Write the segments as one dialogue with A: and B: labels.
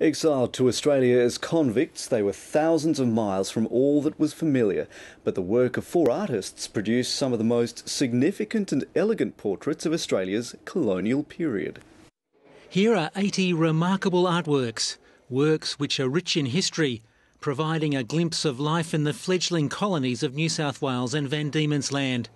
A: Exiled to Australia as convicts, they were thousands of miles from all that was familiar. But the work of four artists produced some of the most significant and elegant portraits of Australia's colonial period.
B: Here are 80 remarkable artworks, works which are rich in history, providing a glimpse of life in the fledgling colonies of New South Wales and Van Diemen's Land.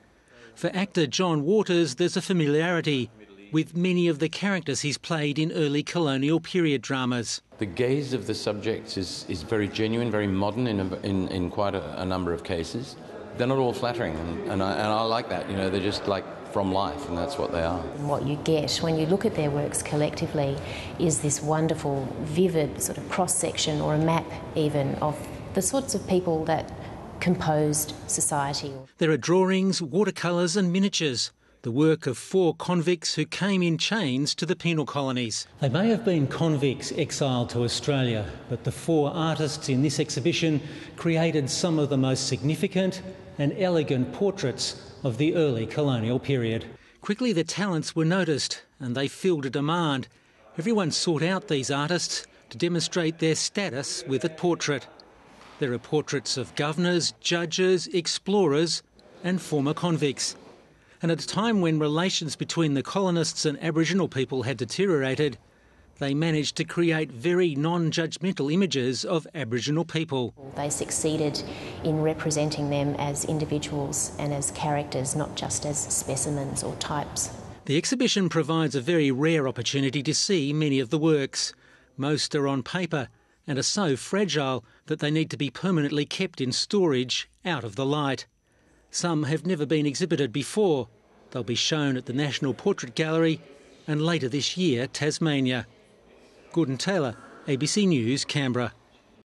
B: For actor John Waters, there's a familiarity with many of the characters he's played in early colonial period dramas.
C: The gaze of the subjects is, is very genuine, very modern in, a, in, in quite a, a, number of cases. They're not all flattering, and, and, I, and I like that. You know, they're just like from life, and that's what they are.
D: What you get when you look at their works collectively is this wonderful, vivid sort of cross section or a map, even, of the sorts of people that composed society.
B: There are drawings, watercolours, and miniatures the work of four convicts who came in chains to the penal colonies. They may have been convicts exiled to Australia, but the four artists in this exhibition created some of the most significant and elegant portraits of the early colonial period. Quickly, the talents were noticed and they filled a demand. Everyone sought out these artists to demonstrate their status with a portrait. There are portraits of governors, judges, explorers, and former convicts. And at a time when relations between the colonists and Aboriginal people had deteriorated, they managed to create very non judgmental images of Aboriginal people.
D: They succeeded in representing them as individuals and as characters, not just as specimens or types.
B: The exhibition provides a very rare opportunity to see many of the works. Most are on paper and are so fragile that they need to be permanently kept in storage out of the light. Some have never been exhibited before. They'll be shown at the National Portrait Gallery and later this year, Tasmania. Gordon Taylor, ABC News, Canberra.